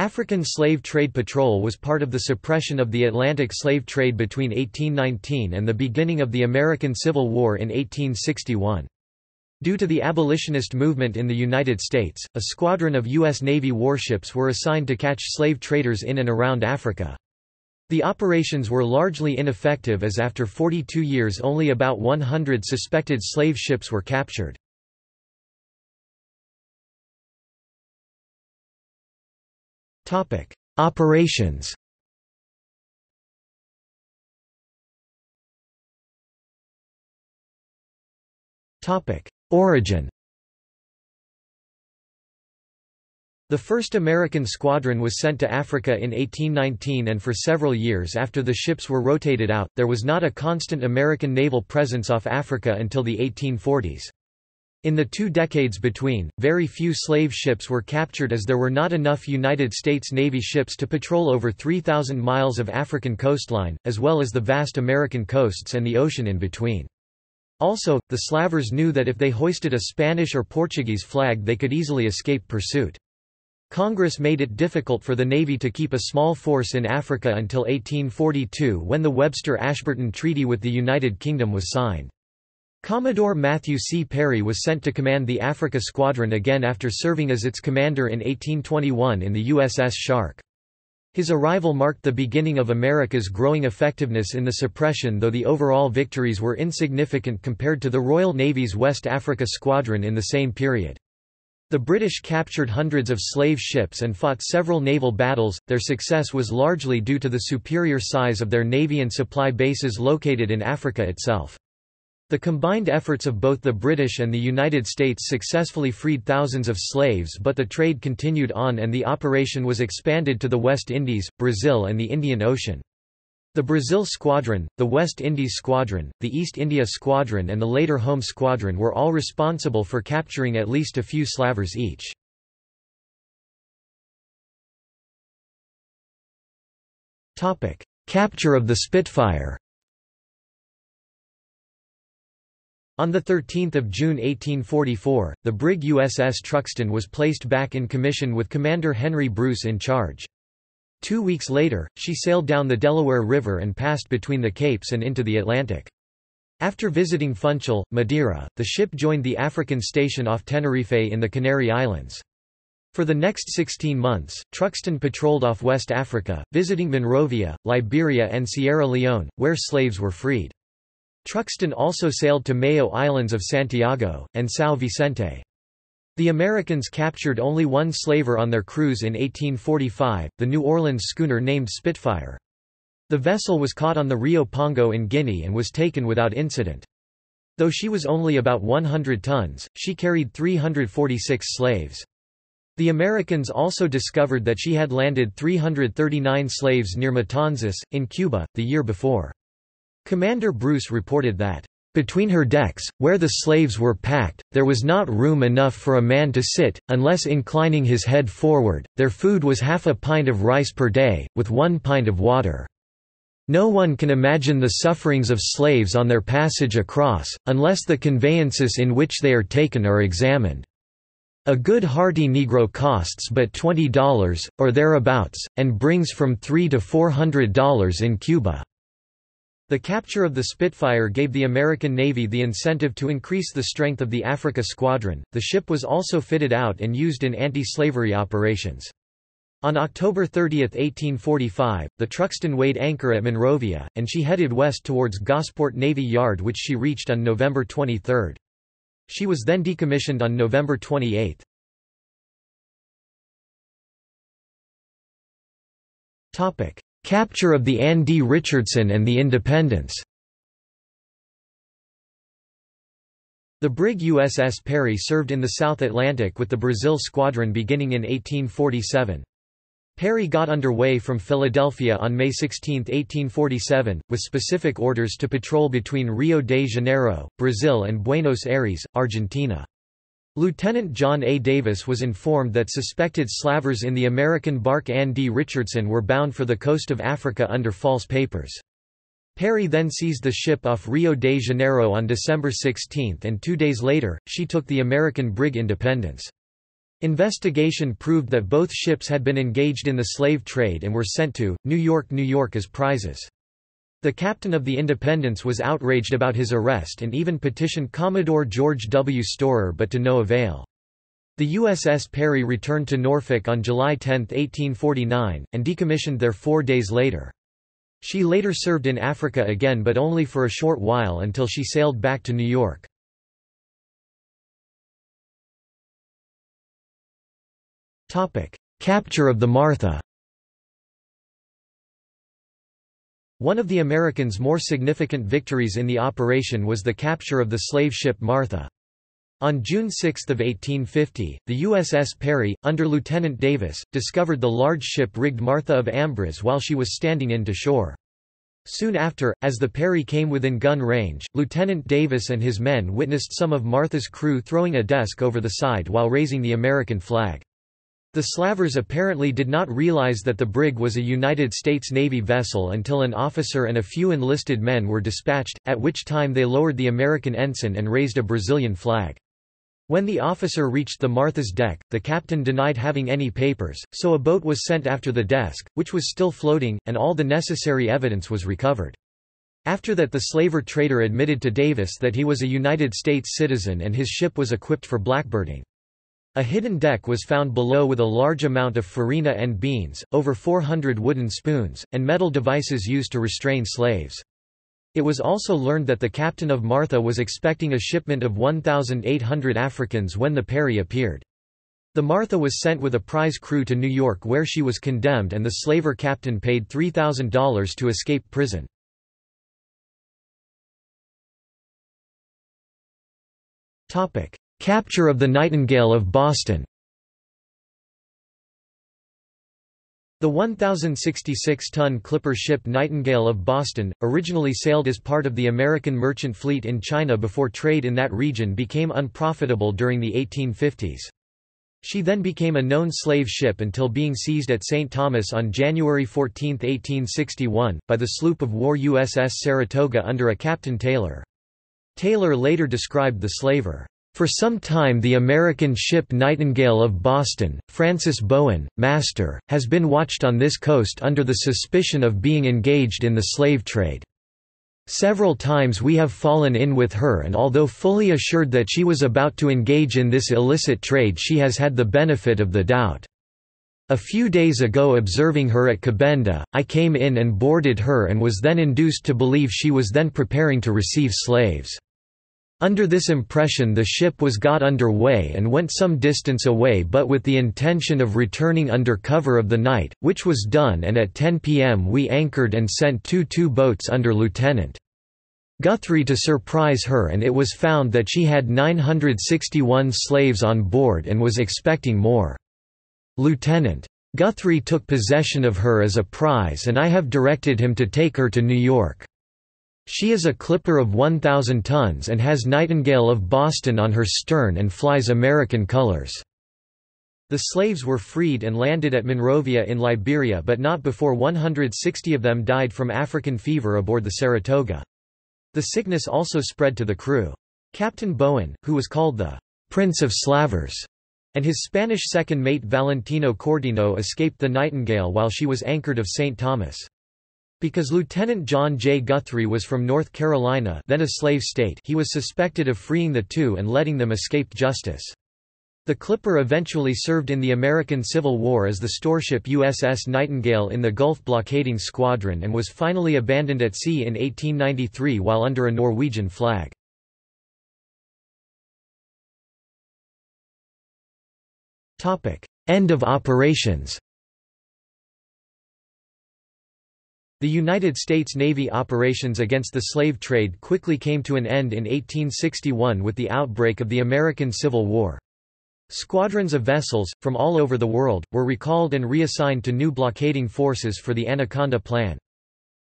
African Slave Trade Patrol was part of the suppression of the Atlantic slave trade between 1819 and the beginning of the American Civil War in 1861. Due to the abolitionist movement in the United States, a squadron of U.S. Navy warships were assigned to catch slave traders in and around Africa. The operations were largely ineffective as after 42 years only about 100 suspected slave ships were captured. Operations. Origin. The first American squadron was sent to Africa in 1819 and for several years after the ships were rotated out, there was not a constant American naval presence off Africa until the 1840s. In the two decades between, very few slave ships were captured as there were not enough United States Navy ships to patrol over 3,000 miles of African coastline, as well as the vast American coasts and the ocean in between. Also, the slavers knew that if they hoisted a Spanish or Portuguese flag they could easily escape pursuit. Congress made it difficult for the Navy to keep a small force in Africa until 1842 when the Webster-Ashburton Treaty with the United Kingdom was signed. Commodore Matthew C. Perry was sent to command the Africa Squadron again after serving as its commander in 1821 in the USS Shark. His arrival marked the beginning of America's growing effectiveness in the suppression though the overall victories were insignificant compared to the Royal Navy's West Africa Squadron in the same period. The British captured hundreds of slave ships and fought several naval battles, their success was largely due to the superior size of their navy and supply bases located in Africa itself. The combined efforts of both the British and the United States successfully freed thousands of slaves but the trade continued on and the operation was expanded to the West Indies, Brazil and the Indian Ocean. The Brazil Squadron, the West Indies Squadron, the East India Squadron and the later Home Squadron were all responsible for capturing at least a few slavers each. Capture of the Spitfire On 13 June 1844, the brig USS Truxtun was placed back in commission with Commander Henry Bruce in charge. Two weeks later, she sailed down the Delaware River and passed between the Capes and into the Atlantic. After visiting Funchal, Madeira, the ship joined the African station off Tenerife in the Canary Islands. For the next 16 months, Truxtun patrolled off West Africa, visiting Monrovia, Liberia and Sierra Leone, where slaves were freed. Truxtun also sailed to Mayo Islands of Santiago, and São Vicente. The Americans captured only one slaver on their cruise in 1845, the New Orleans schooner named Spitfire. The vessel was caught on the Rio Pongo in Guinea and was taken without incident. Though she was only about 100 tons, she carried 346 slaves. The Americans also discovered that she had landed 339 slaves near Matanzas, in Cuba, the year before. Commander Bruce reported that, between her decks, where the slaves were packed, there was not room enough for a man to sit, unless inclining his head forward. Their food was half a pint of rice per day, with one pint of water. No one can imagine the sufferings of slaves on their passage across, unless the conveyances in which they are taken are examined. A good hearty Negro costs but $20, or thereabouts, and brings from three to four hundred dollars in Cuba. The capture of the Spitfire gave the American Navy the incentive to increase the strength of the Africa Squadron. The ship was also fitted out and used in anti-slavery operations. On October 30, 1845, the Truxtun weighed anchor at Monrovia, and she headed west towards Gosport Navy Yard which she reached on November 23. She was then decommissioned on November 28. Capture of the Ann D. Richardson and the Independence The brig USS Perry served in the South Atlantic with the Brazil Squadron beginning in 1847. Perry got underway from Philadelphia on May 16, 1847, with specific orders to patrol between Rio de Janeiro, Brazil and Buenos Aires, Argentina. Lieutenant John A. Davis was informed that suspected slavers in the American bark Ann D. Richardson were bound for the coast of Africa under false papers. Perry then seized the ship off Rio de Janeiro on December 16 and two days later, she took the American brig Independence. Investigation proved that both ships had been engaged in the slave trade and were sent to New York, New York as prizes. The captain of the Independence was outraged about his arrest and even petitioned Commodore George W. Storer but to no avail. The USS Perry returned to Norfolk on July 10, 1849, and decommissioned there four days later. She later served in Africa again but only for a short while until she sailed back to New York. Capture of the Martha One of the Americans' more significant victories in the operation was the capture of the slave ship Martha. On June 6 of 1850, the USS Perry, under Lieutenant Davis, discovered the large ship-rigged Martha of Ambriz while she was standing in to shore. Soon after, as the Perry came within gun range, Lieutenant Davis and his men witnessed some of Martha's crew throwing a desk over the side while raising the American flag. The slavers apparently did not realize that the brig was a United States Navy vessel until an officer and a few enlisted men were dispatched, at which time they lowered the American ensign and raised a Brazilian flag. When the officer reached the Martha's deck, the captain denied having any papers, so a boat was sent after the desk, which was still floating, and all the necessary evidence was recovered. After that the slaver trader admitted to Davis that he was a United States citizen and his ship was equipped for blackbirding. A hidden deck was found below with a large amount of farina and beans, over 400 wooden spoons, and metal devices used to restrain slaves. It was also learned that the captain of Martha was expecting a shipment of 1,800 Africans when the Perry appeared. The Martha was sent with a prize crew to New York where she was condemned and the slaver captain paid $3,000 to escape prison. Capture of the Nightingale of Boston The 1,066-ton clipper ship Nightingale of Boston, originally sailed as part of the American merchant fleet in China before trade in that region became unprofitable during the 1850s. She then became a known slave ship until being seized at St. Thomas on January 14, 1861, by the sloop of war USS Saratoga under a Captain Taylor. Taylor later described the slaver for some time the American ship Nightingale of Boston, Francis Bowen, master, has been watched on this coast under the suspicion of being engaged in the slave trade. Several times we have fallen in with her and although fully assured that she was about to engage in this illicit trade she has had the benefit of the doubt. A few days ago observing her at Kabenda, I came in and boarded her and was then induced to believe she was then preparing to receive slaves. Under this impression the ship was got under way and went some distance away but with the intention of returning under cover of the night, which was done and at 10 p.m. we anchored and sent two two boats under Lieutenant. Guthrie to surprise her and it was found that she had 961 slaves on board and was expecting more. Lieutenant. Guthrie took possession of her as a prize and I have directed him to take her to New York. She is a clipper of 1,000 tons and has Nightingale of Boston on her stern and flies American colors. The slaves were freed and landed at Monrovia in Liberia but not before 160 of them died from African fever aboard the Saratoga. The sickness also spread to the crew. Captain Bowen, who was called the Prince of Slavers, and his Spanish second mate Valentino Cordino escaped the Nightingale while she was anchored of St. Thomas. Because Lieutenant John J. Guthrie was from North Carolina then a slave state he was suspected of freeing the two and letting them escape justice. The Clipper eventually served in the American Civil War as the storeship USS Nightingale in the Gulf blockading squadron and was finally abandoned at sea in 1893 while under a Norwegian flag. End of operations The United States Navy operations against the slave trade quickly came to an end in 1861 with the outbreak of the American Civil War. Squadrons of vessels, from all over the world, were recalled and reassigned to new blockading forces for the Anaconda Plan.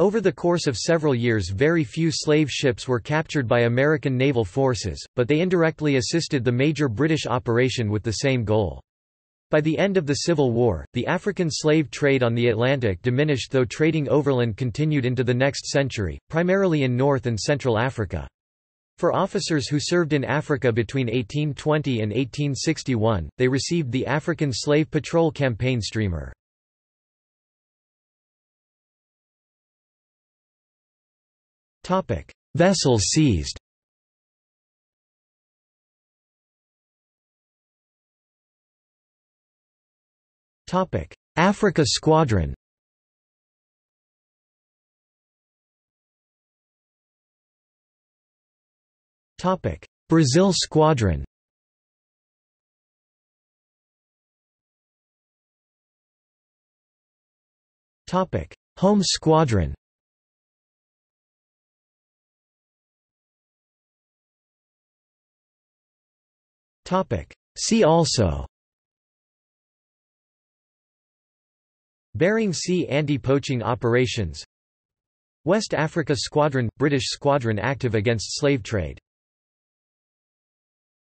Over the course of several years very few slave ships were captured by American naval forces, but they indirectly assisted the major British operation with the same goal. By the end of the Civil War, the African slave trade on the Atlantic diminished though trading overland continued into the next century, primarily in North and Central Africa. For officers who served in Africa between 1820 and 1861, they received the African Slave Patrol Campaign streamer. Vessels seized Africa Squadron Topic: Brazil Squadron Topic: Home Squadron Topic: See also Bering Sea anti-poaching operations West Africa Squadron – British squadron active against slave trade